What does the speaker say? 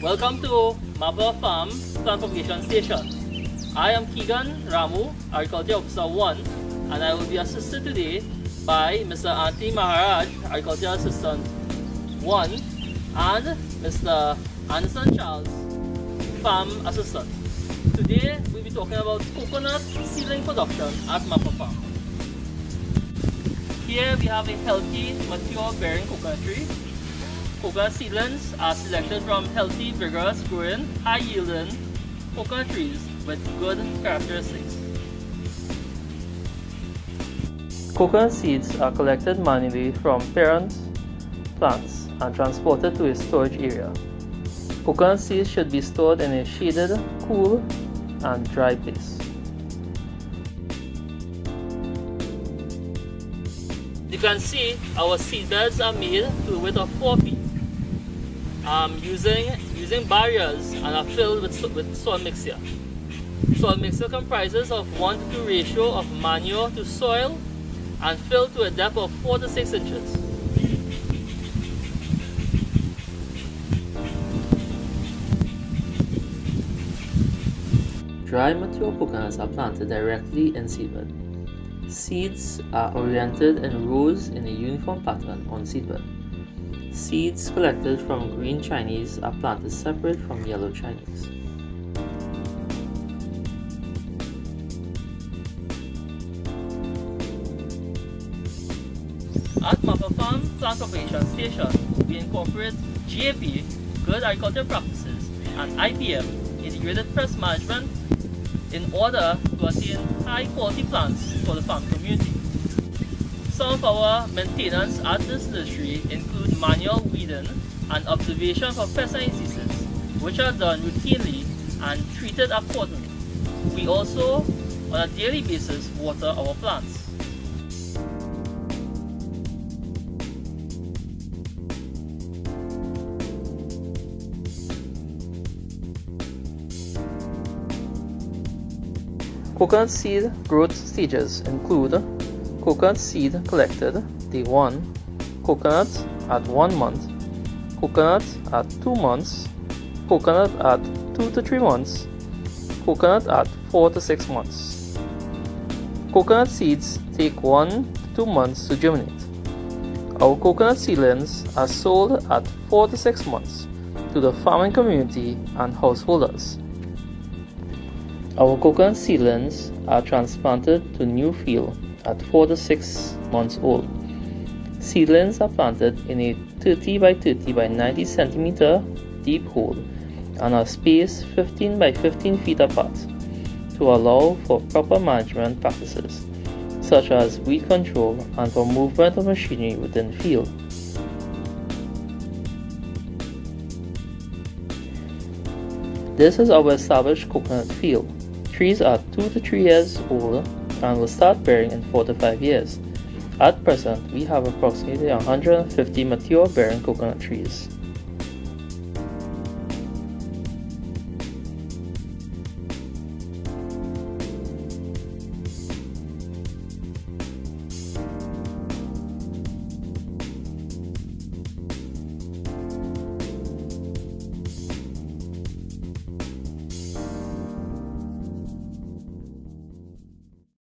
Welcome to Marper Farm Plant Station. I am Keegan Ramu, Agriculture Officer 1, and I will be assisted today by Mr. Anthony Maharaj, Agriculture Assistant 1, and Mr. Anderson Charles, Farm Assistant. Today we'll be talking about coconut seedling production at Marper Farm. Here we have a healthy, mature bearing coconut tree. Coconut seedlings are selected from healthy, vigorous growing, high yielding coconut trees with good characteristics. Coconut seeds are collected manually from parent plants and transported to a storage area. Coconut seeds should be stored in a shaded, cool and dry place. You can see our seed beds are made to a width of 4 feet um, using, using barriers and are filled with, with soil mixture. Soil mixture comprises of 1 to 2 ratio of manure to soil and filled to a depth of 4 to 6 inches. Dry mature coconuts are planted directly in seedbed. Seeds are oriented in rows in a uniform pattern on seedbed. Seeds collected from green Chinese are planted separate from yellow Chinese. At Marper Farm Plant Propagation Station, we incorporate GAP, Good Agricultural Practices, and IPM, Integrated Pest Management, in order to attain high quality plants for the farm community. Some of our maintenance at this nursery include manual weeding and observation for pest diseases, which are done routinely and treated accordingly. We also, on a daily basis, water our plants. Coconut seed growth stages include coconut seed collected day 1, coconut at 1 month, coconut at 2 months, coconut at 2 to 3 months, coconut at 4 to 6 months. Coconut seeds take 1 to 2 months to germinate. Our coconut seedlings are sold at 4 to 6 months to the farming community and householders. Our coconut seedlings are transplanted to new field at 4 to 6 months old. Seedlings are planted in a 30 by 30 by 90 centimeter deep hole and are spaced 15 by 15 feet apart to allow for proper management practices such as weed control and for movement of machinery within field. This is our established coconut field. Trees are 2 to 3 years old and will start bearing in 4 to 5 years. At present, we have approximately 150 mature bearing coconut trees.